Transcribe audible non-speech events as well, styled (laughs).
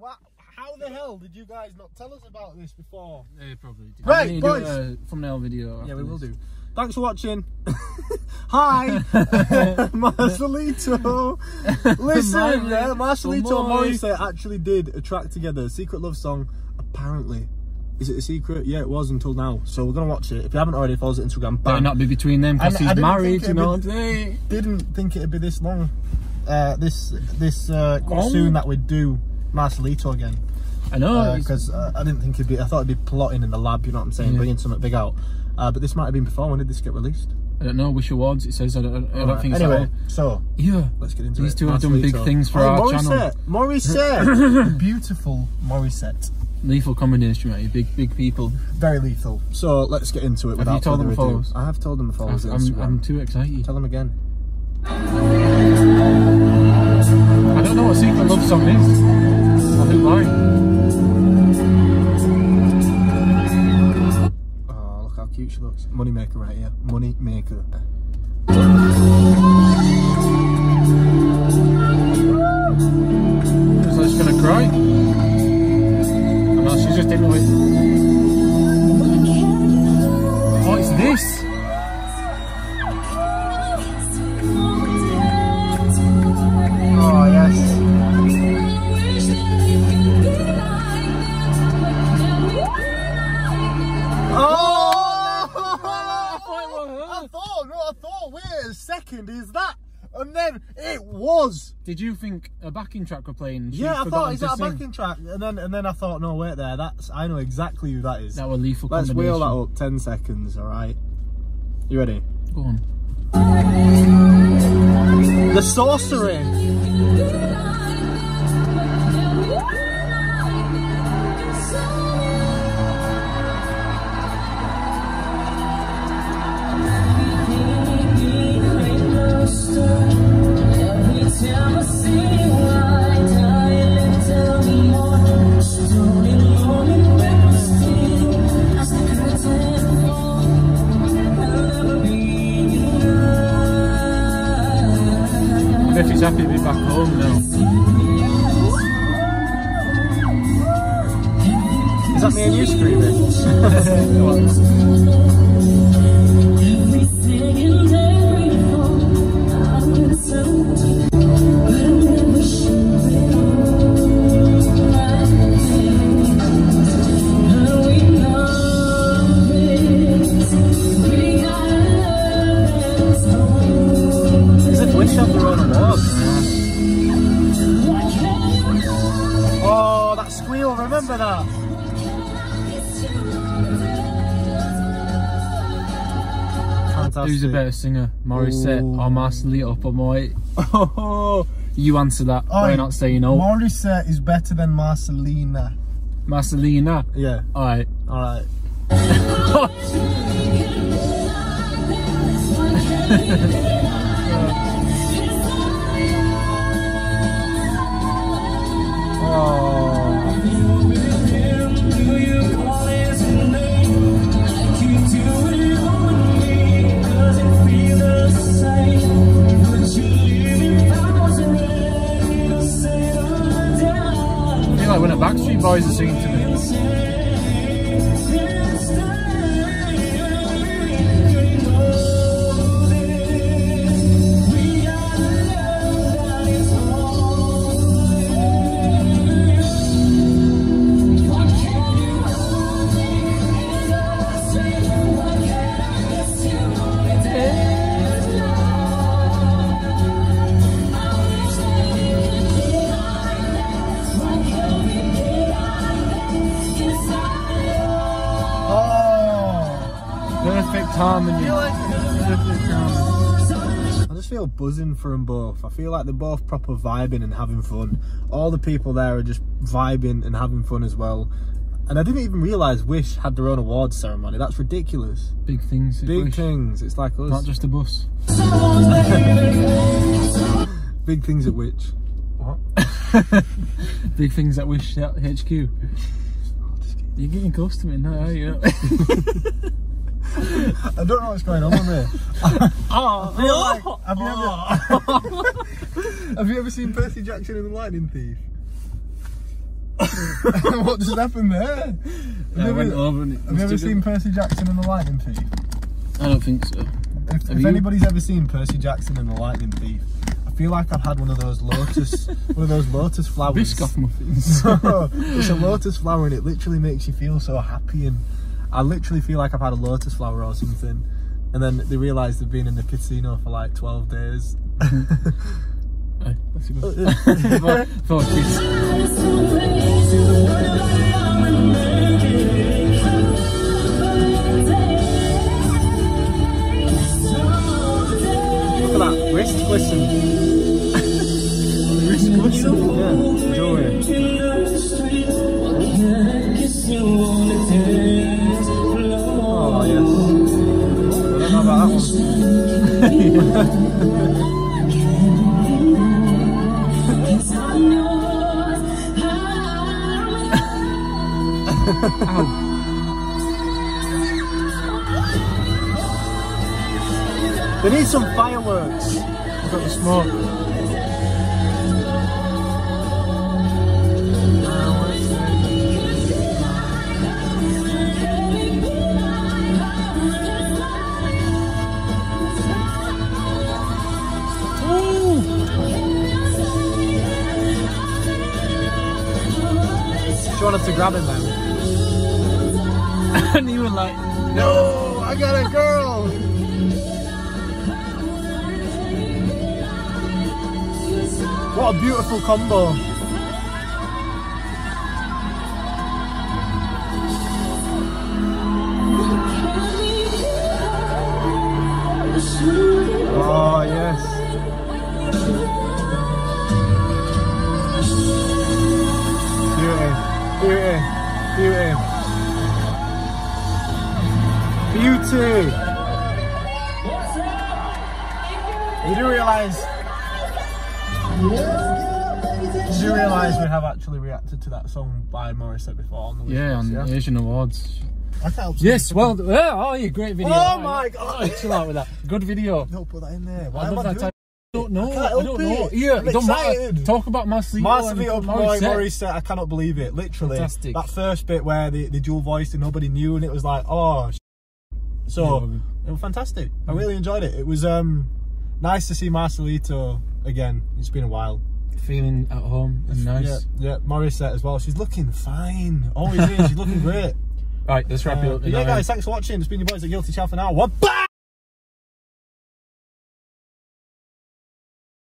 wha- how the hell did you guys not tell us about this before? They probably do. Right, We boys. do a thumbnail video. Yeah, we will this. do. Thanks for watching. (laughs) Hi, (laughs) (laughs) Marcelito. Listen, yeah, Marcelito and. Morissette actually did a track together, a secret love song. Apparently, is it a secret? Yeah, it was until now. So we're gonna watch it. If you haven't already, follow us on Instagram. Better not be between them because he's married, you know. be- Didn't think it'd be this long. Uh, this this uh, Oh. soon that we'd do Marcelito again. I know. because uh, I didn't think it'd be. I thought it'd be plotting in the lab. You know what I'm saying? Yeah. Bringing something big out. Uh, but this might have been before. When did this get released? I don't know. Wish Awards. It says. I don't. I don't Alright, think Anyway, so. Yeah. let's get into These it. two have done big things for oh, our Morissette. channel. Morissette. (laughs) Beautiful Morissette. Lethal combination, right? Big, big people. Very lethal. So let's get into it. Have without you told them ado. I have told them the follow. I'm. I'm too excited. Tell them again. I don't know what Secret Love song is. Mine. Oh, look how cute she looks. Money maker right here. Money maker. She's like she's gonna cry. I know she's just into it. What is this? I thought, no, I thought, wait a second, is that? And then it was. Did you think a backing track were playing? Yeah, I thought, is that a sing? backing track? And then, and then I thought, no, wait there, that's, I know exactly who that is. That were lethal Let's wheel that up 10 seconds, alright? You ready? Go on. The sorcery! He's happy to be back home now. Is that me and you screaming? (laughs) Fantastic. Who's a better singer, Morissette Ooh. or Marcelito Pomoy? Oh, (laughs) You answer that. Oi, Why not saying no? Morissette is better than Marcelina. Marcelina. Yeah, Alright. alright. (laughs) I feel like when the Backstreet Boys are singing to me. Just feel buzzing for them both. I feel like they're both proper vibing and having fun. All the people there are just vibing and having fun as well. And I didn't even realise Wish had their own awards ceremony. That's ridiculous. Big things. Big Wish. things. It's like us. Not just a bus. (laughs) Big things at Wish. What? (laughs) Big things at Wish at HQ. You're getting close to me now, are you? (laughs) I don't know what's going on with (laughs) me. oh, I feel like, have, you ever, have you ever seen Percy Jackson and the Lightning Thief? (laughs) what just happened there? Have Yeah, I you ever, have you ever seen Percy Jackson and the Lightning Thief? I don't think so. If, Have if anybody's ever seen Percy Jackson and the Lightning Thief, I feel like I've had one of those lotus, (laughs) one of those lotus flowers. Biscoff muffins. it's a lotus flower and it literally makes you feel so happy and I literally feel like I've had a lotus flower or something and then they realise they've been in the casino for like 12 days. Aye, that's a good. Thought- thought she's- Look at that, wrist glisten. (laughs) wrist glisten, yeah, jewelry. They need some fireworks. I've got the smoke. She wanted to grab him then. (laughs) and you were like, No, I got a girl. What a beautiful combo. Beauty, beauty. Beauty. You do realise. Did you realise we have actually reacted to that song by Morissette before on the yeah, on Wishlist, Asian Awards. I Yes, well, yeah, oh, yeah, great video. Oh my God. Chill out with that. Good video. Don't put that in there. Why I love that doing type. I don't know. can't I, don't know. Yeah, I'm don't matter. Talk about Marcelino. Massively and up Morissette. Morissette. Morissette, I cannot believe it. Literally, Fantastic. that first bit where the, the dual voice and nobody knew, and it was like, oh. sh- So Yeah. it was fantastic. I really enjoyed it. It was um nice to see Marcelito again. It's been a while. Feeling at home and nice. Yeah, yeah. Morissette as well. She's looking fine. Always is. She's looking (laughs) great. Right, let's wrap it Uh, up. yeah, guys, thanks for watching. It's been your boys at GILLTYYY Chow for now. What? Bye.